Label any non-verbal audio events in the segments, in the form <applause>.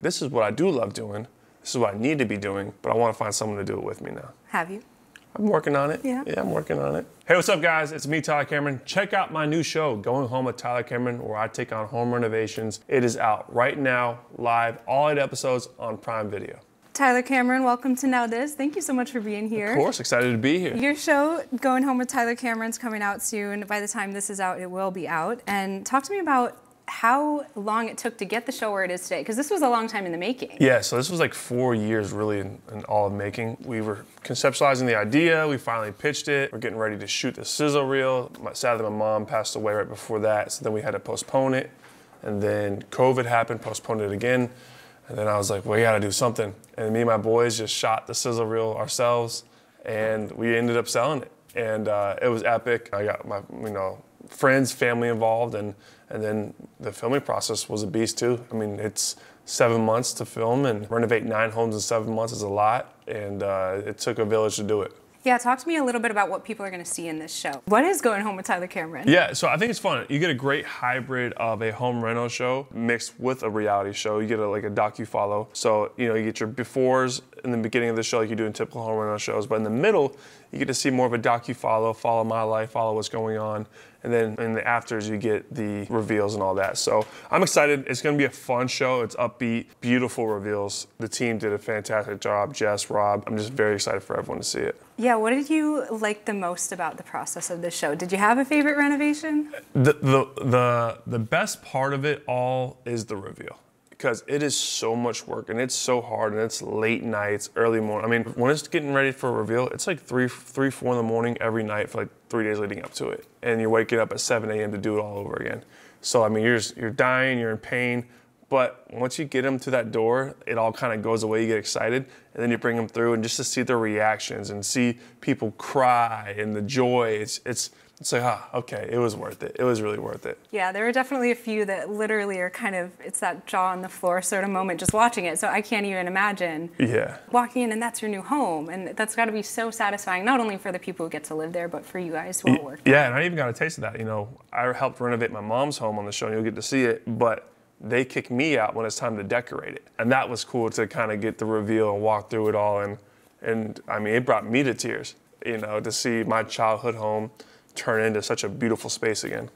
This is what I do love doing. This is what I need to be doing, but I want to find someone to do it with me now. Have you? I'm working on it. Yeah. Yeah, I'm working on it. Hey, what's up, guys? It's me, Tyler Cameron. Check out my new show, Going Home with Tyler Cameron, where I take on home renovations. It is out right now, live, all eight episodes on Prime Video. Tyler Cameron, welcome to NowThis. Thank you so much for being here. Of course, excited to be here. Your show, Going Home with Tyler Cameron, is coming out soon. By the time this is out, it will be out. And talk to me about how long it took to get the show where it is today, because this was a long time in the making. Yeah, so this was like four years really in, in, all of making. We were conceptualizing the idea, we finally pitched it, we're getting ready to shoot the sizzle reel. My, sadly, my mom passed away right before that, so then we had to postpone it. And then COVID happened, postponed it again. And then I was like, well, we gotta do something. And me and my boys just shot the sizzle reel ourselves, and we ended up selling it. And uh, it was epic. I got my, you know, friends, family involved, and and then the filming process was a beast too. I mean, it's seven months to film and renovate nine homes in seven months is a lot, and uh, it took a village to do it. Yeah, talk to me a little bit about what people are going to see in this show. What is Going Home with Tyler Cameron? Yeah, so I think it's fun. You get a great hybrid of a home reno show mixed with a reality show. You get a, like a docu follow. So you know you get your befores in the beginning of the show, like you do in typical home reno shows, but in the middle, you get to see more of a docu follow, follow my life, follow what's going on, and then in the afters you get the reveals and all that. So I'm excited. It's going to be a fun show. It's upbeat, beautiful reveals. The team did a fantastic job. Jess, Rob. I'm just very excited for everyone to see it. Yeah, what did you like the most about the process of this show? Did you have a favorite renovation? The the the the best part of it all is the reveal because it is so much work and it's so hard and it's late nights, early morning. I mean, when it's getting ready for a reveal, it's like three, three, four in the morning every night for like three days leading up to it, and you're waking up at 7 a.m. to do it all over again. So I mean, you're you're dying, you're in pain, but once you get them to that door, it all kind of goes away. You get excited, and then you bring them through, and just to see their reactions and see people cry and the joy, it's it's it's like ah, okay, it was worth it. It was really worth it. Yeah, there are definitely a few that literally are kind of it's that jaw on the floor sort of moment just watching it. So I can't even imagine. Yeah. Walking in and that's your new home, and that's got to be so satisfying, not only for the people who get to live there, but for you guys who all work. Yeah, and I even got a taste of that. You know, I helped renovate my mom's home on the show, and you'll get to see it, but they kick me out when it's time to decorate it. And that was cool to kind of get the reveal and walk through it all. And, and I mean, it brought me to tears, you know, to see my childhood home turn into such a beautiful space again.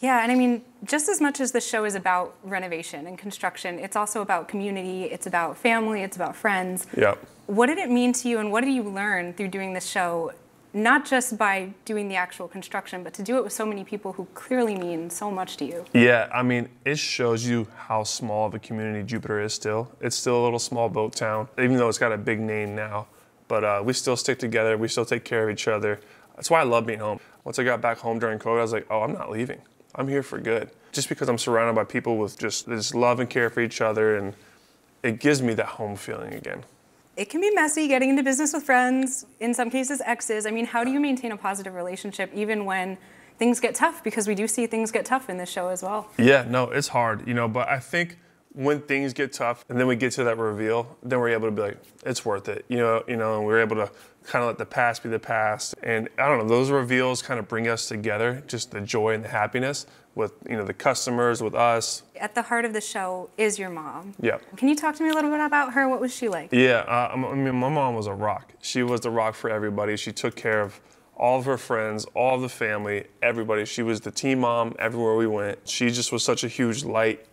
Yeah, and I mean, just as much as the show is about renovation and construction, it's also about community, it's about family, it's about friends. Yep. What did it mean to you and what did you learn through doing this show not just by doing the actual construction, but to do it with so many people who clearly mean so much to you. Yeah, I mean, it shows you how small of a community Jupiter is still. It's still a little small boat town, even though it's got a big name now. But uh, we still stick together, we still take care of each other. That's why I love being home. Once I got back home during COVID, I was like, oh, I'm not leaving. I'm here for good. Just because I'm surrounded by people with just this love and care for each other, and it gives me that home feeling again it can be messy getting into business with friends, in some cases exes. I mean, how do you maintain a positive relationship even when things get tough? Because we do see things get tough in this show as well. Yeah, no, it's hard, you know, but I think when things get tough and then we get to that reveal, then we're able to be like, it's worth it. You know, you know, and we're able to kind of let the past be the past. And I don't know, those reveals kind of bring us together, just the joy and the happiness with you know the customers, with us. At the heart of the show is your mom. Yeah. Can you talk to me a little bit about her? What was she like? Yeah, uh, I mean, my mom was a rock. She was the rock for everybody. She took care of all of her friends, all of the family, everybody. She was the team mom everywhere we went. She just was such a huge light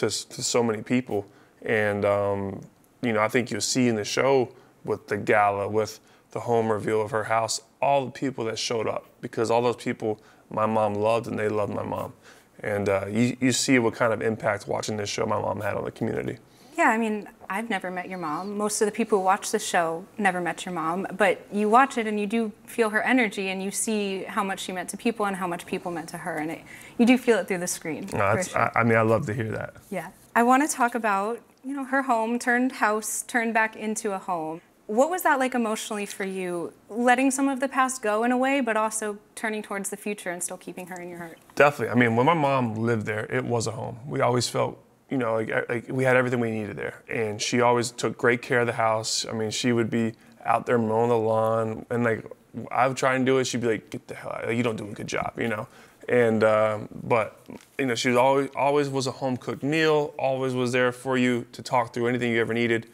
to, to so many people. And, um, you know, I think you'll see in the show with the gala, with the home reveal of her house, all the people that showed up because all those people my mom loved and they loved my mom. And uh, you, you see what kind of impact watching this show my mom had on the community. Yeah, I mean, I've never met your mom. Most of the people who watch the show never met your mom, but you watch it and you do feel her energy and you see how much she meant to people and how much people meant to her, and it, you do feel it through the screen. No, sure. I, I mean, I love to hear that. Yeah. I want to talk about, you know, her home turned house, turned back into a home. What was that like emotionally for you, letting some of the past go in a way, but also turning towards the future and still keeping her in your heart? Definitely. I mean, when my mom lived there, it was a home. We always felt, you know, like, like we had everything we needed there. And she always took great care of the house. I mean, she would be out there mowing the lawn, and like I would try and do it, she'd be like, "Get the hell out! Like, you don't do a good job," you know. And um, but you know, she was always always was a home cooked meal. Always was there for you to talk through anything you ever needed.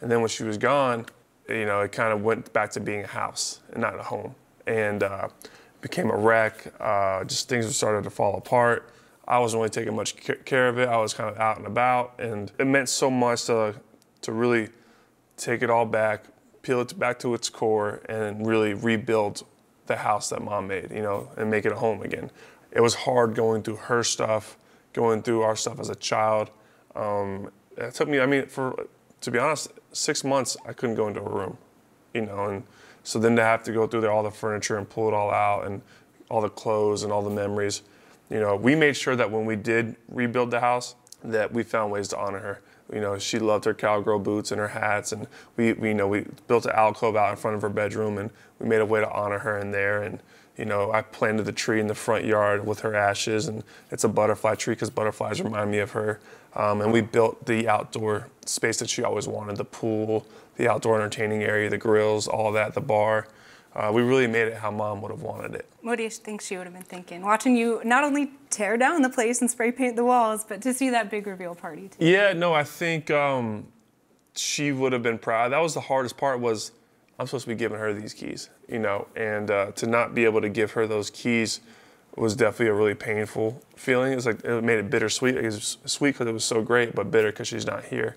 And then when she was gone, you know, it kind of went back to being a house and not a home. And uh, became a wreck. Uh, just things started to fall apart. I wasn't really taking much care of it. I was kind of out and about, and it meant so much to to really take it all back, peel it back to its core, and really rebuild the house that mom made, you know, and make it a home again. It was hard going through her stuff, going through our stuff as a child. Um, it took me, I mean, for to be honest, six months I couldn't go into a room, you know, and so then to have to go through there, all the furniture and pull it all out and all the clothes and all the memories, you know, we made sure that when we did rebuild the house, that we found ways to honor her. You know, she loved her cowgirl boots and her hats, and we, we you know, we built an alcove out in front of her bedroom, and we made a way to honor her in there. And you know, I planted the tree in the front yard with her ashes, and it's a butterfly tree because butterflies remind me of her. Um, and we built the outdoor space that she always wanted: the pool, the outdoor entertaining area, the grills, all that, the bar. Uh, we really made it how mom would have wanted it. What do you think she would have been thinking? Watching you not only tear down the place and spray paint the walls, but to see that big reveal party. Too. Yeah, no, I think um, she would have been proud. That was the hardest part was I'm supposed to be giving her these keys, you know, and uh, to not be able to give her those keys was definitely a really painful feeling. It was like it made it bittersweet. It was sweet because it was so great, but bitter because she's not here.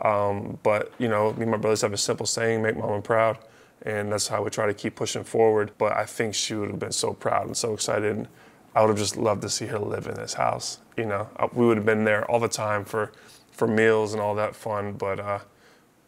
Um, but you know, me and my brothers have a simple saying: "Make mama proud." And that's how we try to keep pushing forward. But I think she would have been so proud and so excited. And I would have just loved to see her live in this house. You know, we would have been there all the time for, for meals and all that fun. But uh,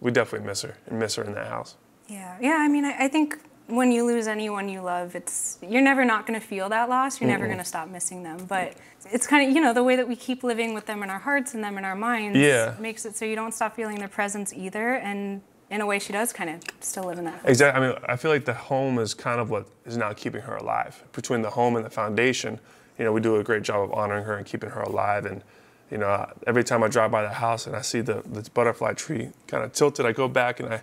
we definitely miss her and miss her in that house. Yeah, yeah. I mean, I, I think when you lose anyone you love, it's you're never not going to feel that loss. You're mm never going to stop missing them. But it's kind of you know the way that we keep living with them in our hearts and them in our minds. Yeah. makes it so you don't stop feeling their presence either, and in a way, she does kind of still live in that. Home. Exactly. I mean, I feel like the home is kind of what is now keeping her alive. Between the home and the foundation, you know, we do a great job of honoring her and keeping her alive. And you know, every time I drive by the house and I see the this butterfly tree kind of tilted, I go back and I,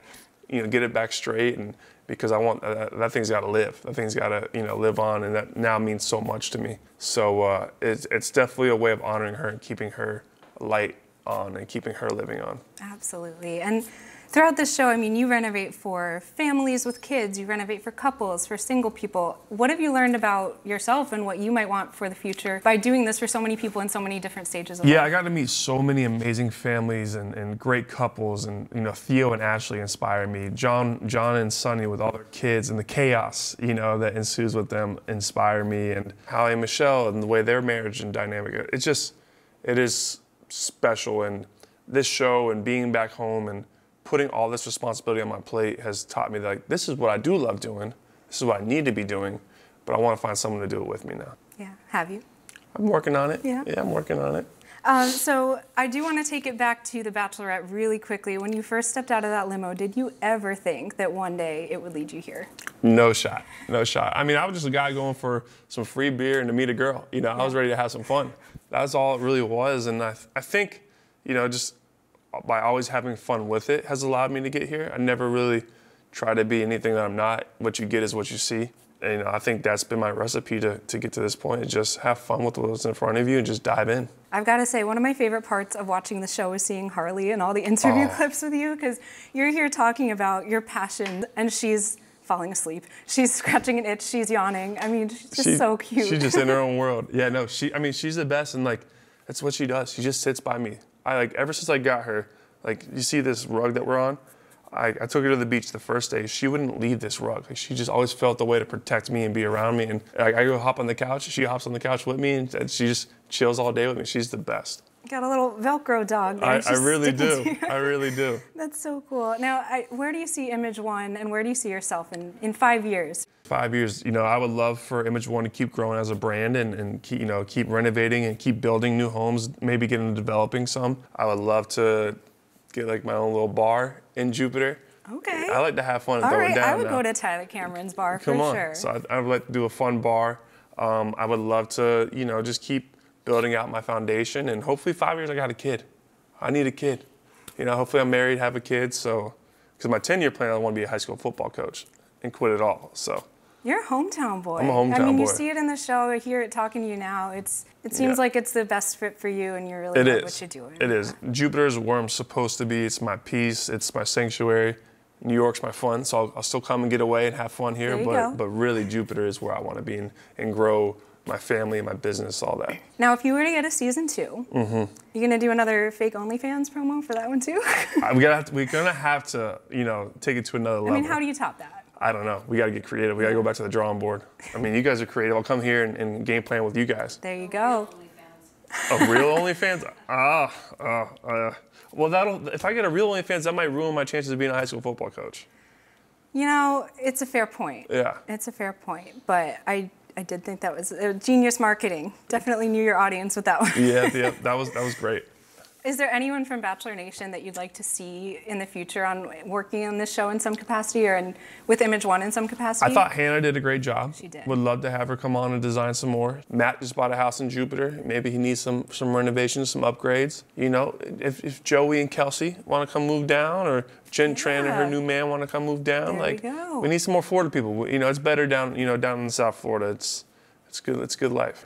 you know, get it back straight and because I want uh, that thing's got to live. That thing's got to you know live on, and that now means so much to me. So uh, it's it's definitely a way of honoring her and keeping her light on and keeping her living on. Absolutely, and Throughout this show, I mean, you renovate for families with kids, you renovate for couples, for single people. What have you learned about yourself and what you might want for the future by doing this for so many people in so many different stages of yeah, life? Yeah, I got to meet so many amazing families and, and great couples, and you know, Theo and Ashley inspire me. John, John and Sunny with all their kids and the chaos, you know, that ensues with them inspire me, and Hallie and Michelle and the way their marriage and dynamic. It's just, it is special, and this show and being back home and putting all this responsibility on my plate has taught me that like, this is what I do love doing. This is what I need to be doing, but I want to find someone to do it with me now. Yeah, have you? I'm working on it. Yeah, yeah I'm working on it. Um, so I do want to take it back to The Bachelorette really quickly. When you first stepped out of that limo, did you ever think that one day it would lead you here? No shot, no shot. I mean, I was just a guy going for some free beer and to meet a girl. You know, yeah. I was ready to have some fun. That's all it really was, and I, I think, you know, just by always having fun with it has allowed me to get here. I never really try to be anything that I'm not. What you get is what you see. And you know, I think that's been my recipe to, to get to this point. Just have fun with what's in front of you and just dive in. I've got to say, one of my favorite parts of watching the show is seeing Harley and all the interview oh. clips with you because you're here talking about your passion and she's falling asleep. She's scratching an itch. She's yawning. I mean, she's just she, so cute. She's just in her <laughs> own world. Yeah, no, she. I mean, she's the best, and like, that's what she does. She just sits by me I like ever since I got her, like you see this rug that we're on. I, I took her to the beach the first day. She wouldn't leave this rug. Like, she just always felt the way to protect me and be around me. And I, I go hop on the couch. She hops on the couch with me, and she just chills all day with me. She's the best. Got a little Velcro dog. I, I, really do. I really do. <laughs> That's so cool. Now, I, where do you see Image One, and where do you see yourself in, in five years? Five years, you know, I would love for Image One to keep growing as a brand and, and keep, you know, keep renovating and keep building new homes. Maybe get into developing some. I would love to get like my own little bar in Jupiter. Okay. I like to have fun and All right. I would now. go to Tyler Cameron's bar Come for on. sure. So I, I would like to do a fun bar. Um, I would love to, you know, just keep building out my foundation, and hopefully five years I got a kid. I need a kid. You know, hopefully I'm married, have a kid. So, because my 10 year plan, I want to be a high school football coach and quit it all. So, You're a hometown boy. I'm a hometown boy. I mean, you boy. see it in the show. I hear it talking to you now. It's it seems Yeah. like it's the best fit for you, and you're really It is. what you're doing. It is. Jupiter is where I'm supposed to be. It's my peace. It's my sanctuary. New York's my fun, so I'll, I'll still come and get away and have fun here. But go. but really, Jupiter is where I want to be and, and grow my family, and my business, all that. Now, if you were to get a season 2 Mm-hmm. you gonna do another fake OnlyFans promo for that one too? <laughs> I- we gotta have to, we're gonna have to, you know, take it to another level. I mean, how do you top that? I don't know. We gotta get creative. We gotta go back to the drawing board. I mean, you guys are creative. I'll come here and, and game plan with you guys. There you go. A real OnlyFans? Ah, uh, uh, well, that'll. If I get a real OnlyFans, that might ruin my chances of being a high school football coach. You know, it's a fair point. Yeah. It's a fair point, but I I did think that was uh, genius marketing. Definitely knew your audience with that one. Yeah, yeah. <laughs> That was that was great. Is there anyone from Bachelor Nation that you'd like to see in the future on working on this show in some capacity or in, with Image One in some capacity? I thought Hannah did a great job. She did. Would love to have her come on and design some more. Matt just bought a house in Jupiter. Maybe he needs some some renovations, some upgrades. You know, if, if Joey and Kelsey want to come move down, or Jenn Tran and her new man want to come move down, There we like go. we need some more Florida people. You know, it's better down you know down in South Florida. It's it's good. It's good life.